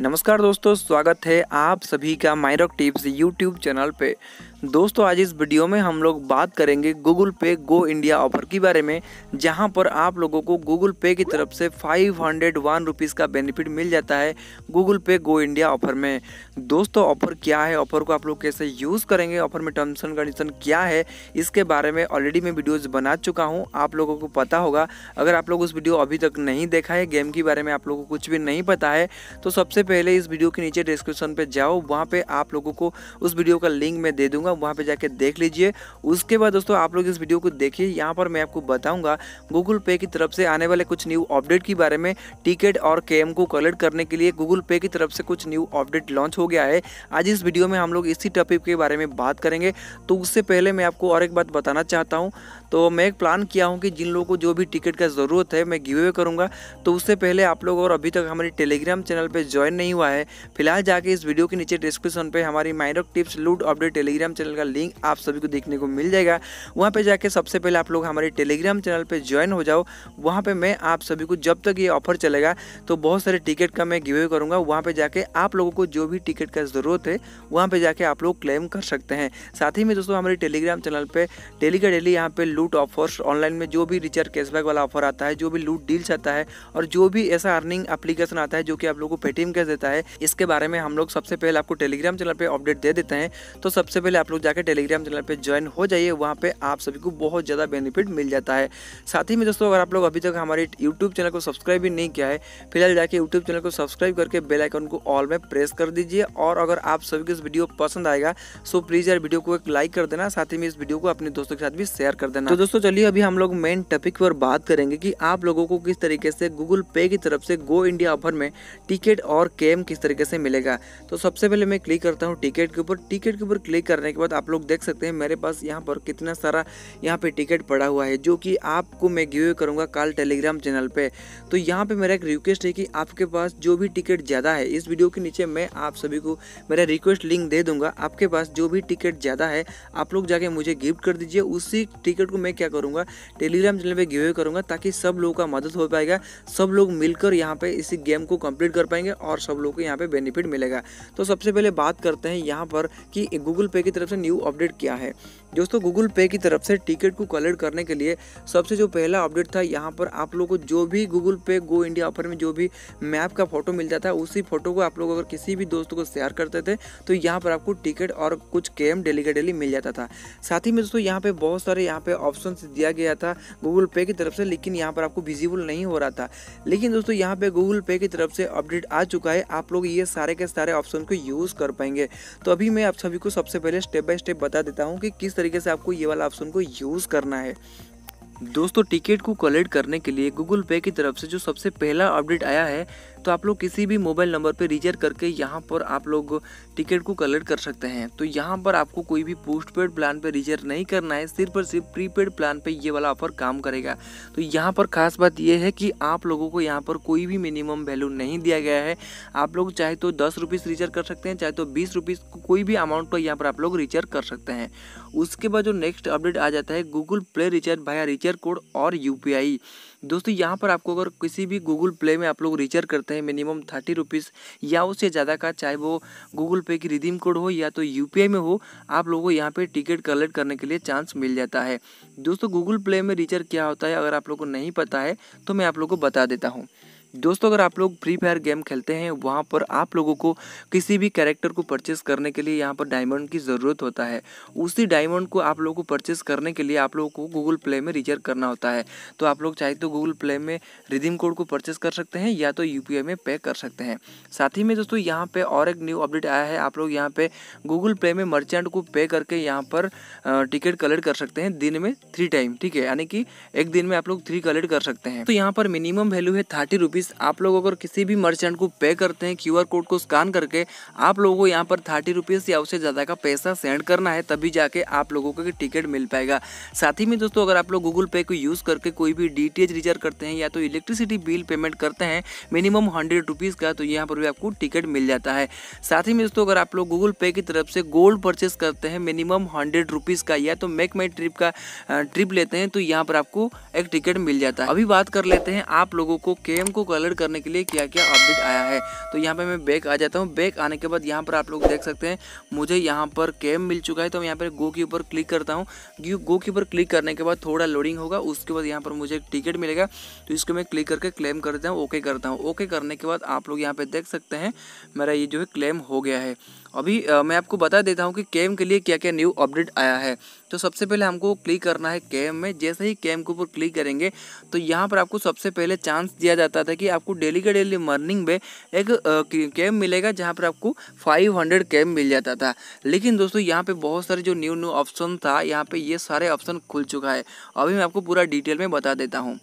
नमस्कार दोस्तों, स्वागत है आप सभी का माइरॉक टिप्स यूट्यूब चैनल पे। दोस्तों, आज इस वीडियो में हम लोग बात करेंगे गूगल पे गो इंडिया ऑफ़र के बारे में, जहाँ पर आप लोगों को गूगल पे की तरफ़ से फाइव हंड्रेड वन रुपीज़ का बेनिफिट मिल जाता है गूगल पे गो इंडिया ऑफ़र में। दोस्तों ऑफ़र क्या है? ऑफ़र को आप लोग कैसे यूज़ करेंगे? ऑफ़र में टर्म्स एंड कंडीशन क्या है? इसके बारे में ऑलरेडी मैं वीडियोज़ बना चुका हूँ। आप लोगों को पता होगा। अगर आप लोग उस वीडियो अभी तक नहीं देखा है गेम के बारे में आप लोगों को कुछ भी नहीं पता है तो सबसे पहले इस वीडियो के नीचे डिस्क्रिप्शन पे जाओ, वहाँ पे आप लोगों को उस वीडियो का लिंक मैं दे दूँगा, वहाँ पे जाके देख लीजिए। उसके बाद दोस्तों, आप लोग इस वीडियो को देखिए, यहाँ पर मैं आपको बताऊँगा गूगल पे की तरफ़ से आने वाले कुछ न्यू अपडेट के बारे में टिकट और के को कलेक्ट करने के लिए गूगल पे की तरफ़ से कुछ न्यू अपडेट लॉन्च हो गया है। आज इस वीडियो में हम लोग इसी टॉपिक के बारे में बात करेंगे। तो उससे पहले मैं आपको और एक बात बताना चाहता हूँ। तो मैं एक प्लान किया हूँ कि जिन लोगों को जो भी टिकट का ज़रूरत है, मैं गिव करूँगा। तो उससे पहले आप लोग और अभी तक हमारी टेलीग्राम चैनल पे ज्वाइन नहीं हुआ है। फ़िलहाल जाके इस वीडियो के नीचे डिस्क्रिप्शन पे हमारी माइनॉक टिप्स लूट अपडेट टेलीग्राम चैनल का लिंक आप सभी को देखने को मिल जाएगा। वहाँ पे जाके सबसे पहले आप लोग हमारे टेलीग्राम चैनल पे ज्वाइन हो जाओ। वहाँ पे मैं आप सभी को जब तक ये ऑफ़र चलेगा तो बहुत सारे टिकट का मैं गिव करूँगा। वहाँ पे जाके आप लोगों को जो भी टिकट का ज़रूरत है, वहाँ पर जाके आप लोग क्लेम कर सकते हैं। साथ ही में दोस्तों, हमारे टेलीग्राम चैनल पर डेली का डेली यहाँ पे लूट ऑफर्स ऑनलाइन में जो भी रिचार्ज कैशबैक वाला ऑफ़र आता है, जो भी लूट डील्स आता है, और जो भी ऐसा अर्निंग एप्लीकेशन आता है, जो कि आप लोगों को पेटीएम कैश देता है। इसके बारे में हम लोग सबसे पहले आपको टेलीग्राम चैनल पर अपडेट दे देते हैं। तो सबसे पहले आप लोग जाकर टेलीग्राम चैनल पे ज्वाइन हो जाइए। वहाँ पे आप सभी को बहुत ज़्यादा बेनिफिट मिल जाता है। साथ ही में दोस्तों, अगर आप लोग अभी तक हमारे यूट्यूब चैनल को सब्सक्राइब भी नहीं किया है, फ़िलहाल जाके यूट्यूब चैनल को सब्सक्राइब करके बेल आइकन को ऑल में प्रेस कर दीजिए। और अगर आप सभी को इस वीडियो पसंद आएगा सो प्लीज़ यार वीडियो को एक लाइक कर देना, साथ ही में इस वीडियो को अपने दोस्तों के साथ भी शेयर कर देना। तो दोस्तों, चलिए अभी हम लोग मेन टॉपिक पर बात करेंगे कि आप लोगों को किस तरीके से गूगल पे की तरफ़ से गो इंडिया ऑफ़र में टिकट और केम किस तरीके से मिलेगा। तो सबसे पहले मैं क्लिक करता हूँ टिकट के ऊपर। टिकट के ऊपर क्लिक करने के बाद आप लोग देख सकते हैं मेरे पास यहाँ पर कितना सारा यहाँ पे टिकट पड़ा हुआ है, जो कि आपको मैं गिव करूँगा कल टेलीग्राम चैनल पर तो यहाँ पर मेरा एक रिक्वेस्ट है कि आपके पास जो भी टिकट ज़्यादा है, इस वीडियो के नीचे मैं आप सभी को मेरा रिक्वेस्ट लिंक दे दूँगा। आपके पास जो भी टिकट ज़्यादा है, आप लोग जाके मुझे गिफ्ट कर दीजिए। उसी टिकट को मैं क्या करूँगा टेलीग्राम चैनल पर गिव करूँगा, ताकि सब लोगों का मदद हो पाएगा। सब लोग मिलकर यहाँ पे इसी गेम को कंप्लीट कर पाएँगे और सब लोग को यहाँ पे बेनिफिट मिलेगा। तो सबसे पहले बात करते हैं यहाँ पर कि गूगल पे की तरफ़ से न्यू अपडेट क्या है। दोस्तों गूगल पे की तरफ़ से टिकट को कलेक्ट करने के लिए सबसे जो पहला अपडेट था यहाँ पर आप लोग को जो भी गूगल पे गो इंडिया ऑफ़र में जो भी मैप का फ़ोटो मिलता था, उसी फ़ोटो को आप लोग अगर किसी भी दोस्तों को शेयर करते थे तो यहाँ पर आपको टिकट और कुछ केम डेली का डेली मिल जाता था। साथ ही में दोस्तों, यहाँ पे बहुत सारे यहाँ पे ऑप्शन दिया गया था गूगल पे की तरफ़ से, लेकिन यहाँ पर आपको विजिबल नहीं हो रहा था। लेकिन दोस्तों, यहाँ पे गूगल पे की तरफ़ से अपडेट आ चुका है, आप लोग ये सारे के सारे ऑप्शन को यूज़ कर पाएँगे। तो अभी मैं आप सभी को सबसे पहले स्टेप बाय स्टेप बता देता हूँ कि किस तरीके से आपको ये वाला ऑप्शन को यूज़ करना है। दोस्तों टिकट को कलेक्ट करने के लिए गूगल पे की तरफ़ से जो सबसे पहला अपडेट आया है तो आप लोग किसी भी मोबाइल नंबर पर रिज़र्व करके यहाँ पर आप लोग टिकट को कलेक्ट कर सकते हैं। तो यहाँ पर आपको कोई भी पोस्ट पेड प्लान पे रिज़र्व नहीं करना है, सिर्फ़ और सिर्फ़ प्रीपेड प्लान पर ये वाला ऑफ़र काम करेगा। तो यहाँ पर खास बात यह है कि आप लोगों को यहाँ पर कोई भी मिनिमम वैल्यू नहीं दिया गया है। आप लोग चाहे तो दस रुपीज़ रिचार्ज कर सकते हैं, चाहे तो बीस रुपीज़ कोई भी अमाउंट पर यहाँ पर आप लोग रिचार्ज कर सकते हैं। उसके बाद जो नेक्स्ट अपडेट आ जाता है गूगल प्ले रिचार्ज भाया रिचार्ज कोड और UPI दोस्तों, यहाँ पर आपको अगर किसी भी गूगल प्ले में आप लोग रिचार्ज करते हैं मिनिमम थर्टी रुपीज़ या उससे ज़्यादा का, चाहे वो गूगल पे की रिदीम कोड हो या तो UPI में हो, आप लोगों को यहाँ पर टिकट कलेक्ट करने के लिए चांस मिल जाता है। दोस्तों गूगल प्ले में रिचार्ज क्या होता है, अगर आप लोग को नहीं पता है तो मैं आप लोग को बता देता हूँ। दोस्तों, अगर आप लोग फ्री फायर गेम खेलते हैं, वहाँ पर आप लोगों को किसी भी कैरेक्टर को परचेस करने के लिए यहाँ पर डायमंड की ज़रूरत होता है। उसी डायमंड को आप लोगों को परचेस करने के लिए आप लोगों को गूगल प्ले में रिचार्ज करना होता है। तो आप लोग चाहे तो गूगल प्ले में रिडीम कोड को परचेस कर सकते हैं या तो यू में पे कर सकते हैं। साथ ही में दोस्तों, यहाँ पर और एक न्यू अपडेट आया है। आप लोग यहाँ पे गूगल प्ले में मर्चेंट को पे करके यहाँ पर टिकट कलेक्ट कर सकते हैं दिन में थ्री टाइम ठीक है? यानी कि एक दिन में आप लोग थ्री कलेक्ट कर सकते हैं। तो यहाँ पर मिनिमम वैल्यू है थर्टी आप लोग अगर किसी भी मर्चेंट को पे करते हैं क्यूआर कोड को स्कैन करके, आप लोगों को यहाँ पर थर्टी रुपीज़ या उससे ज़्यादा का पैसा सेंड करना है, तभी जाके आप लोगों को टिकट मिल पाएगा। साथ ही में दोस्तों, अगर आप लोग गूगल पे को यूज़ करके कोई भी डी रिचार्ज करते हैं या तो इलेक्ट्रिसिटी बिल पेमेंट करते हैं मिनिमम हंड्रेड रुपीज़ का तो यहाँ पर भी आपको टिकट मिल जाता है। साथ ही में दोस्तों, अगर आप लोग गूगल पे की तरफ़ से गोल्ड परचेस करते हैं मिनिमम हंड्रेड रुपीज़ का, या तो मेक माई ट्रिप का ट्रिप लेते हैं तो यहाँ पर आपको एक टिकट मिल जाता है। अभी बात कर लेते हैं आप लोगों को केम को कलर करने के लिए क्या क्या अपडेट आया है। तो यहाँ पे मैं बैक आ जाता हूँ। बैक आने के बाद यहाँ पर आप लोग देख सकते हैं मुझे यहाँ पर कैम मिल चुका है। तो मैं यहाँ पर गो के ऊपर क्लिक करता हूँ। गो के ऊपर क्लिक करने के बाद थोड़ा लोडिंग होगा। उसके बाद यहाँ पर मुझे टिकट मिलेगा। तो इसको मैं क्लिक करके क्लेम करता हूँ। ओके करता हूँ। ओके करने के बाद आप लोग यहाँ पे देख सकते हैं मेरा ये जो है क्लेम हो गया है। अभी आ, मैं आपको बता देता हूँ कि कैम के लिए क्या क्या न्यू अपडेट आया है। तो सबसे पहले हमको क्लिक करना है कैम में। जैसे ही कैम के ऊपर क्लिक करेंगे तो यहाँ पर आपको सबसे पहले चांस दिया जाता था कि आपको डेली का डेली मॉर्निंग में एक कैम मिलेगा, जहाँ पर आपको 500 कैम मिल जाता था। लेकिन दोस्तों, यहाँ पर बहुत सारे जो न्यू न्यू ऑप्शन था, यहाँ पर ये सारे ऑप्शन खुल चुका है। अभी मैं आपको पूरा डिटेल में बता देता हूँ।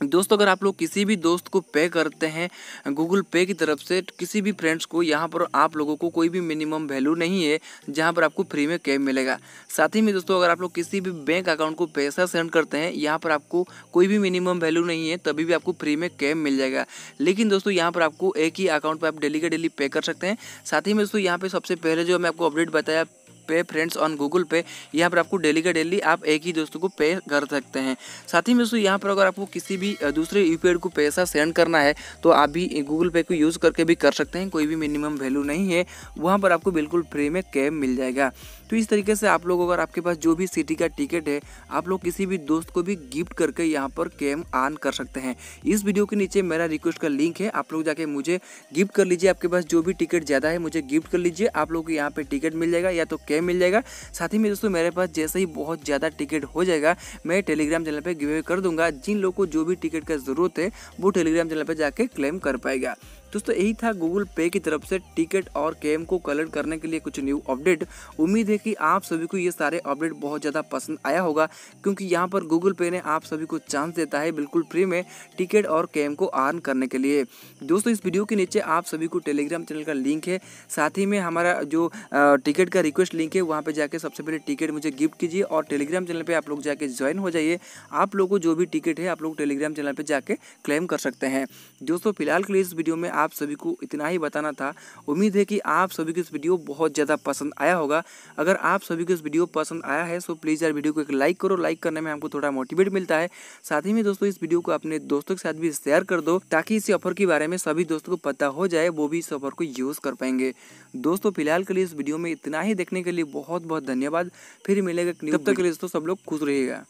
दोस्तों, अगर आप लोग किसी भी दोस्त को पे करते हैं गूगल पे की तरफ़ से तो किसी भी फ्रेंड्स को यहाँ पर आप लोगों को कोई भी मिनिमम वैल्यू नहीं है, जहाँ पर आपको फ्री में कैब मिलेगा। साथ ही में दोस्तों, अगर आप लोग किसी भी बैंक अकाउंट को पैसा सेंड करते हैं, यहाँ पर आपको कोई भी मिनिमम वैल्यू नहीं है, तभी भी आपको फ्री में कैब मिल जाएगा। लेकिन दोस्तों, यहाँ पर आपको एक ही अकाउंट पर आप डेली का डेली पे कर सकते हैं। साथ ही में दोस्तों, यहाँ पर सबसे पहले जो मैं आपको अपडेट बताया पे फ्रेंड्स ऑन गूगल पे, यहाँ पर आपको डेली का डेली आप एक ही दोस्तों को पे कर सकते हैं। साथ ही में दोस्तों, यहाँ पर अगर आपको किसी भी दूसरे यू को पैसा सेंड करना है तो आप भी गूगल पे को यूज़ करके भी कर सकते हैं, कोई भी मिनिमम वैल्यू नहीं है, वहाँ पर आपको बिल्कुल फ्री में कैब मिल जाएगा। तो इस तरीके से आप लोग अगर आपके पास जो भी सिटी का टिकट है, आप लोग किसी भी दोस्त को भी गिफ्ट करके यहाँ पर कैम ऑन कर सकते हैं। इस वीडियो के नीचे मेरा रिक्वेस्ट का लिंक है, आप लोग जाके मुझे गिफ्ट कर लीजिए। आपके पास जो भी टिकट ज़्यादा है, मुझे गिफ्ट कर लीजिए। आप लोग को यहाँ पर टिकट मिल जाएगा या तो कैम मिल जाएगा। साथ ही में दोस्तों, मेरे पास जैसे ही बहुत ज़्यादा टिकट हो जाएगा, मैं टेलीग्राम चैनल पर गिवे कर दूँगा। जिन लोग को जो भी टिकट का ज़रूरत है, वो टेलीग्राम चैनल पर जाके क्लेम कर पाएगा। दोस्तों, यही था गूगल पे की तरफ़ से टिकट और कैम को कलर करने के लिए कुछ न्यू अपडेट उम्मीद है कि आप सभी को ये सारे अपडेट बहुत ज़्यादा पसंद आया होगा, क्योंकि यहाँ पर गूगल पे ने आप सभी को चांस देता है बिल्कुल फ्री में टिकट और कैम को ऑन करने के लिए। दोस्तों, इस वीडियो के नीचे आप सभी को टेलीग्राम चैनल का लिंक है। साथ ही में हमारा जो टिकट का रिक्वेस्ट लिंक है, वहाँ पर जाके सबसे पहले टिकट मुझे गिफ्ट कीजिए और टेलीग्राम चैनल पर आप लोग जाके ज्वाइन हो जाइए। आप लोगों को जो भी टिकट है, आप लोग टेलीग्राम चैनल पर जाके क्लेम कर सकते हैं। दोस्तों, फ़िलहाल के लिए इस वीडियो में आप सभी को इतना ही बताना था। उम्मीद है कि आप सभी को इस वीडियो बहुत ज़्यादा पसंद आया होगा। अगर आप सभी को इस वीडियो पसंद आया है तो प्लीज़ यार वीडियो को एक लाइक करो। लाइक करने में हमको थोड़ा मोटिवेट मिलता है। साथ ही में दोस्तों इस वीडियो को अपने दोस्तों के साथ भी शेयर कर दो ताकि इस ऑफ़र के बारे में सभी दोस्तों को पता हो जाए वो भी इस ऑफ़र को यूज़ कर पाएँगे। दोस्तों फ़िलहाल के लिए इस वीडियो में इतना ही। देखने के लिए बहुत बहुत धन्यवाद। फिर मिलेगा तब तक के लिए दोस्तों सब लोग खुश रहिएगा।